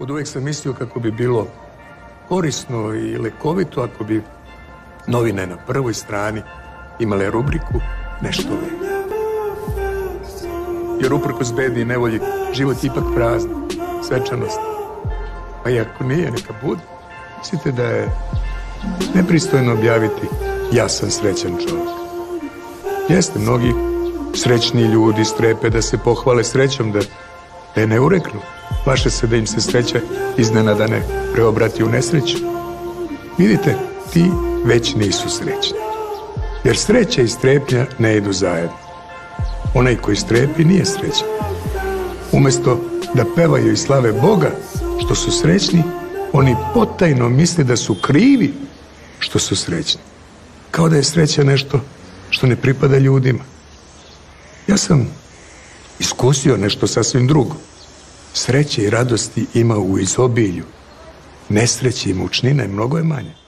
Od uvijek sam mislio kako bi bilo korisno i lekovito ako bi novine na prvoj strani imale rubriku nešto lepo. Jer uprkos bedi i nevolji život ipak prazan, svečanost. Pa i ako nije, neka bude. Mislite da je nepristojno objaviti ja sam srećan čovjek. Jeste, mnogi srećni ljudi strepe da se pohvale srećom, da, da ne ureknu. Plaše se da im se sreća iznenada ne preobrati u nesreću. Vidite, ti već nisu srećni. Jer sreća i strepnja ne idu zajedno. Onaj koji strepi nije srećan. Umjesto da pevaju i slave Boga što su srećni, oni potajno misle da su krivi što su srećni. Kao da je sreća nešto što ne pripada ljudima. Ja sam iskusio nešto sasvim drugo. Sreće i radosti ima u izobilju. Nesreće i mučnine mnogo je manje.